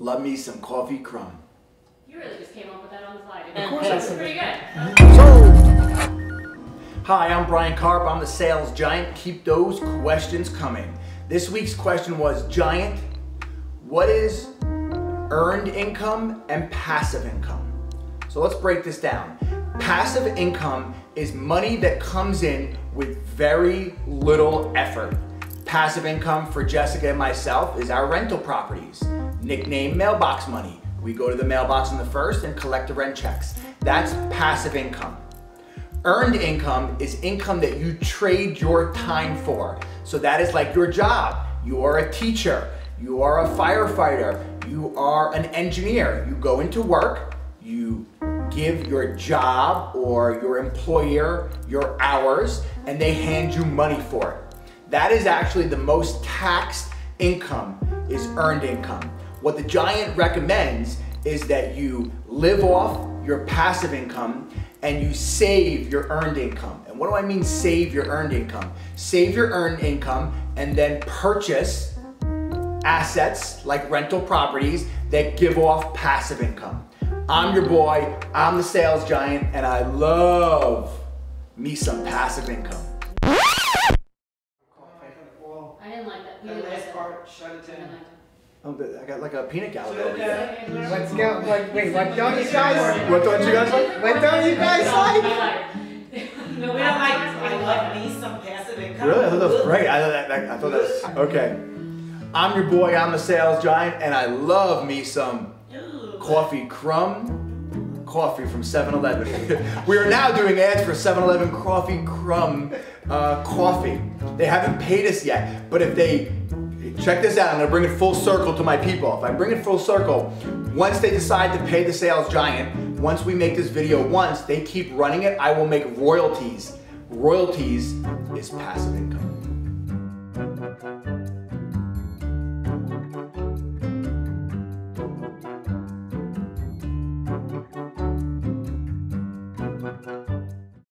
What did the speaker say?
Love me some coffee crumb. You really just came up with that on the fly. Of course that I was did. pretty good. Hi, I'm Bryan Karp. I'm the sales giant. Keep those questions coming. This week's question was Giant, what is earned income and passive income? So let's break this down. Passive income is money that comes in with very little effort. Passive income for Jessica and myself is our rental properties, nicknamed mailbox money. We go to the mailbox on the first and collect the rent checks. That's passive income. Earned income is income that you trade your time for. So that is like your job. You are a teacher, you are a firefighter, you are an engineer. You go into work, you give your job or your employer your hours, and they hand you money for it. That is actually the most taxed income is earned income. What the giant recommends is that you live off your passive income and you save your earned income. And what do I mean save your earned income? Save your earned income and then purchase assets like rental properties that give off passive income. I'm your boy, I'm the sales giant, and I love me some passive income. I didn't like that. You The last part, shut it I didn't down. like that. Oh, I got like a peanut gallery over Okay. here. Let's go. Wait, wait, what don't you guys? What don't you guys like? What don't you guys like? No, We don't like, I like me some passive income. Really? I thought that was great. I thought that, that- I thought that was, okay. I'm your boy, I'm the sales giant, and I love me some coffee crumb coffee from 7-Eleven. we are now doing ads for 7-Eleven coffee crumb uh, coffee. They haven't paid us yet, but if they check this out, I'm gonna bring it full circle to my people. If I bring it full circle, once they decide to pay the sales giant, once we make this video once, they keep running it, I will make royalties. Royalties is passive